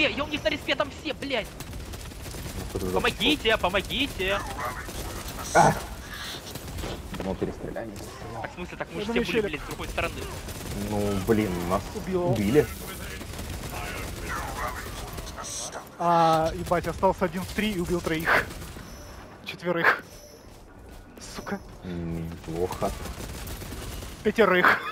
респе, я у них на респе там все, блядь. Ну, помогите, Помогите, а! помогите. Думал, перестреляй. Так, в смысле, так мы же все были, блядь, с другой стороны. Ну, блин, нас Убил. убили. А, ебать, остался один в три и убил троих. Четверых. Сука. Неплохо. Плохо. Пятерых.